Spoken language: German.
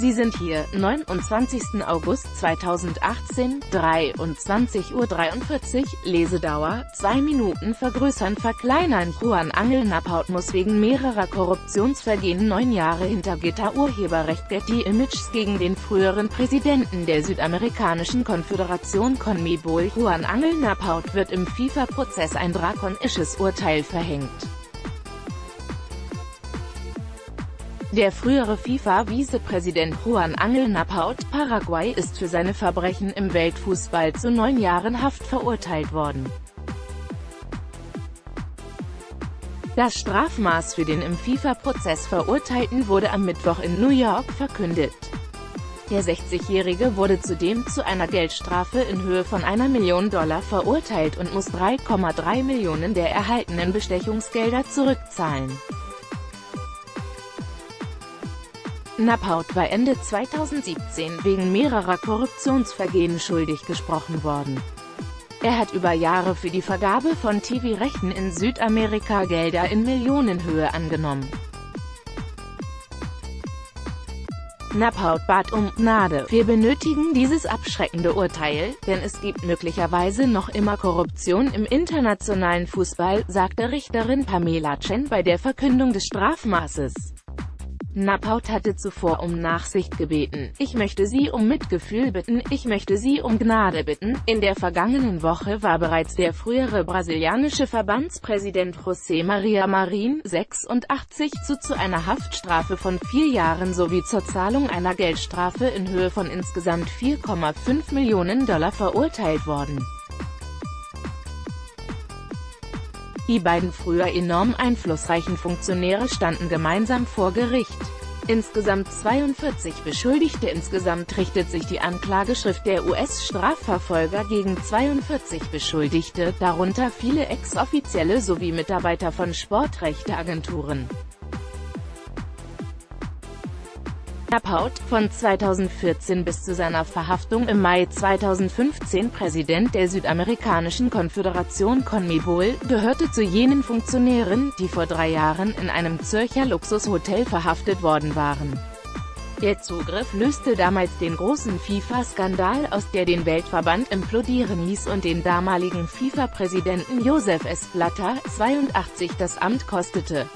Sie sind hier, 29. August 2018, 23.43 Uhr, Lesedauer, 2 Minuten vergrößern verkleinern Juan Angel Naphaut muss wegen mehrerer Korruptionsvergehen neun Jahre hinter Gitter Urheberrecht Getty Images gegen den früheren Präsidenten der südamerikanischen Konföderation CONMEBOL Juan Angel Naphaut wird im FIFA-Prozess ein drakonisches Urteil verhängt. Der frühere FIFA-Vizepräsident Juan Angel Napaut, Paraguay, ist für seine Verbrechen im Weltfußball zu neun Jahren Haft verurteilt worden. Das Strafmaß für den im FIFA-Prozess Verurteilten wurde am Mittwoch in New York verkündet. Der 60-Jährige wurde zudem zu einer Geldstrafe in Höhe von einer Million Dollar verurteilt und muss 3,3 Millionen der erhaltenen Bestechungsgelder zurückzahlen. Nappaut war Ende 2017 wegen mehrerer Korruptionsvergehen schuldig gesprochen worden. Er hat über Jahre für die Vergabe von TV-Rechten in Südamerika Gelder in Millionenhöhe angenommen. Nappaut bat um Gnade. Wir benötigen dieses abschreckende Urteil, denn es gibt möglicherweise noch immer Korruption im internationalen Fußball, sagte Richterin Pamela Chen bei der Verkündung des Strafmaßes. Nappaut hatte zuvor um Nachsicht gebeten. Ich möchte Sie um Mitgefühl bitten, ich möchte Sie um Gnade bitten. In der vergangenen Woche war bereits der frühere brasilianische Verbandspräsident José Maria Marin, 86, zu, zu einer Haftstrafe von vier Jahren sowie zur Zahlung einer Geldstrafe in Höhe von insgesamt 4,5 Millionen Dollar verurteilt worden. Die beiden früher enorm einflussreichen Funktionäre standen gemeinsam vor Gericht. Insgesamt 42 Beschuldigte Insgesamt richtet sich die Anklageschrift der US-Strafverfolger gegen 42 Beschuldigte, darunter viele Ex-Offizielle sowie Mitarbeiter von Sportrechteagenturen. Nappaut, von 2014 bis zu seiner Verhaftung im Mai 2015 Präsident der südamerikanischen Konföderation CONMEBOL, gehörte zu jenen Funktionären, die vor drei Jahren in einem Zürcher Luxushotel verhaftet worden waren. Der Zugriff löste damals den großen FIFA-Skandal aus, der den Weltverband implodieren ließ und den damaligen FIFA-Präsidenten Josef S. Blatter, 82, das Amt kostete.